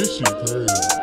This is.